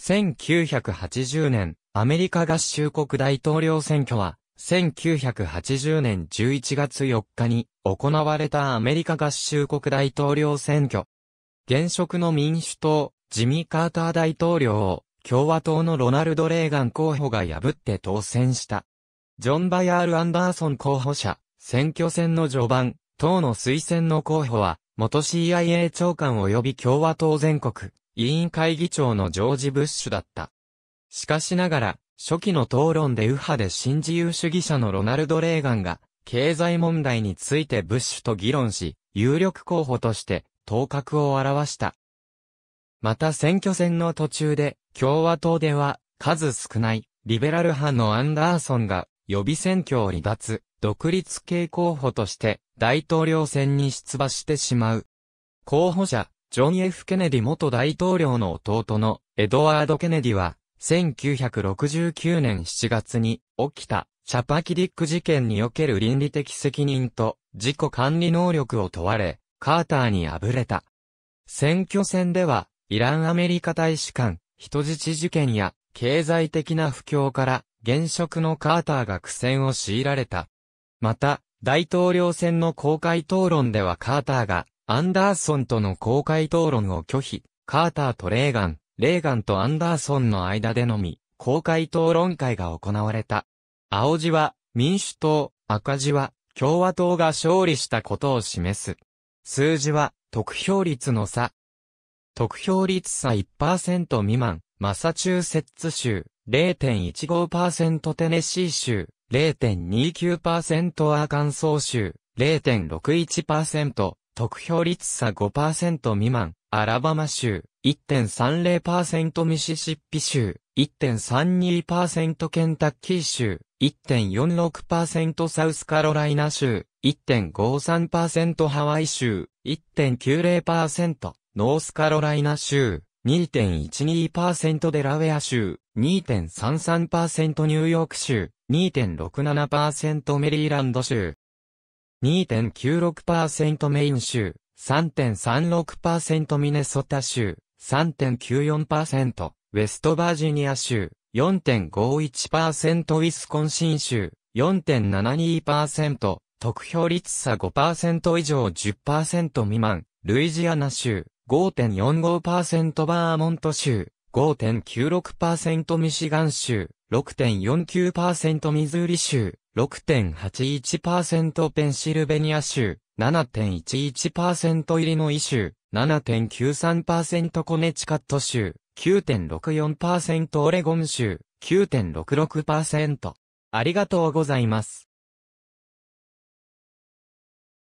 1980年、アメリカ合衆国大統領選挙は、1980年11月4日に行われたアメリカ合衆国大統領選挙。現職の民主党、ジミー・カーター大統領を共和党のロナルド・レーガン候補が破って当選した。ジョン・バヤール・アンダーソン候補者、選挙戦の序盤、党の推薦の候補は、元 CIA 長官及び共和党全国委員会議長のジョージ・ブッシュだった。しかしながら、初期の討論で右派で新自由主義者のロナルド・レーガンが、経済問題についてブッシュと議論し、有力候補として頭角を現した。また選挙戦の途中で、共和党では、数少ない、リベラル派のアンダーソンが、予備選挙を離脱、独立系候補として、大統領選に出馬してしまう。候補者、ジョン・ F・ ケネディ元大統領の弟のエドワード・ケネディは、1969年7月に起きたチャパキリック事件における倫理的責任と自己管理能力を問われ、カーターに敗れた。選挙戦では、イランアメリカ大使館、人質事件や経済的な不況から現職のカーターが苦戦を強いられた。また、大統領選の公開討論ではカーターがアンダーソンとの公開討論を拒否、カーターとレーガン、レーガンとアンダーソンの間でのみ、公開討論会が行われた。青字は民主党、赤字は共和党が勝利したことを示す。数字は得票率の差。得票率差1%未満、マサチューセッツ州。0.15%テネシー州。0.29%アーカンソー州。0.61%得票率差5%未満、アラバマ州、1.30%ミシシッピ州、1.32%ケンタッキー州、1.46%サウスカロライナ州、1.53%ハワイ州、1.90%ノースカロライナ州、2.12%デラウェア州、2.33%ニューヨーク州、2.67%メリーランド州、2.96%メイン州、3.36%ミネソタ州、3.94%ウェストバージニア州、4.51%ウィスコンシン州、4.72%得票率差5%以上10%未満、ルイジアナ州、5.45%バーモント州、5.96%ミシガン州、6.49%ミズーリ州、6.81%ペンシルベニア州、7.11%イリノイ州、7.93%コネチカット州、9.64%オレゴン州、9.66%。ありがとうございます。